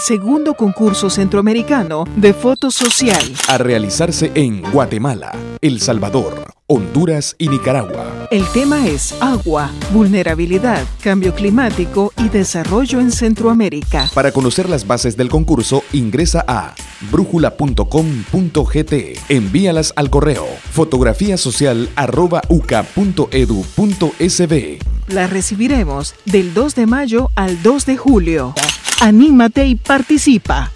segundo concurso centroamericano de foto social. A realizarse en Guatemala, El Salvador, Honduras y Nicaragua. El tema es agua, vulnerabilidad, cambio climático y desarrollo en Centroamérica. Para conocer las bases del concurso, ingresa a brújula.com.gt. Envíalas al correo fotografiasocial.uca.edu.sb. La recibiremos del 2 de mayo al 2 de julio. Anímate y participa.